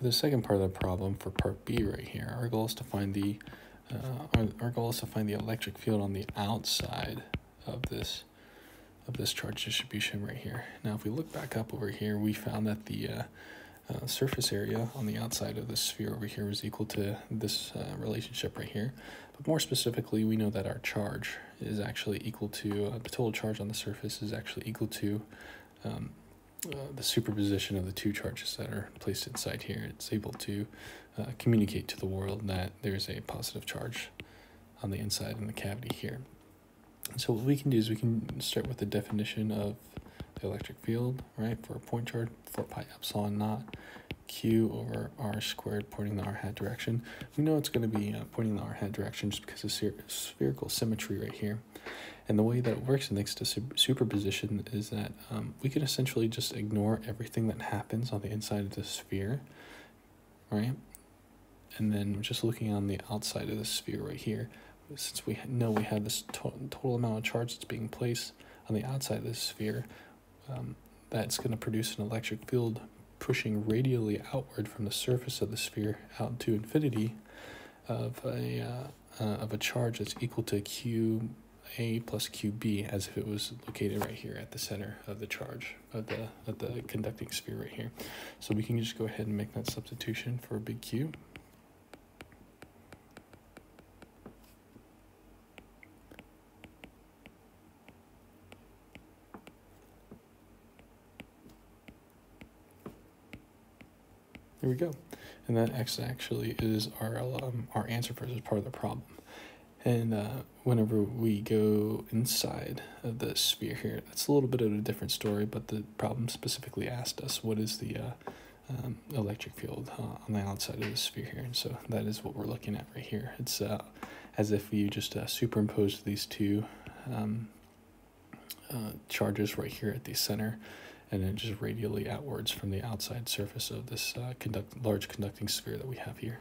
For the second part of the problem, for part B right here, our goal is to find the uh, our, our goal is to find the electric field on the outside of this of this charge distribution right here. Now, if we look back up over here, we found that the uh, uh, surface area on the outside of the sphere over here was equal to this uh, relationship right here. But more specifically, we know that our charge is actually equal to, uh, the total charge on the surface is actually equal to um, uh, the superposition of the two charges that are placed inside here. It's able to uh, communicate to the world that there's a positive charge on the inside in the cavity here. So what we can do is we can start with the definition of the electric field, right, for a point charge, 4 pi epsilon naught q over r squared pointing the r hat direction. We know it's going to be uh, pointing the r hat direction just because of spherical symmetry right here. And the way that it works in next to superposition is that um, we can essentially just ignore everything that happens on the inside of the sphere, right? And then just looking on the outside of the sphere right here, since we know we have this to total amount of charge that's being placed on the outside of the sphere, um, that's going to produce an electric field pushing radially outward from the surface of the sphere out to infinity of a, uh, uh, of a charge that's equal to q a plus qb as if it was located right here at the center of the charge of the, of the conducting sphere right here. So we can just go ahead and make that substitution for a big Q. There we go. And that X actually is our, um, our answer for this part of the problem. And uh, whenever we go inside of the sphere here, that's a little bit of a different story, but the problem specifically asked us what is the uh, um, electric field uh, on the outside of the sphere here. And so that is what we're looking at right here. It's uh, as if you just uh, superimposed these two um, uh, charges right here at the center and then just radially outwards from the outside surface of this uh, conduct large conducting sphere that we have here.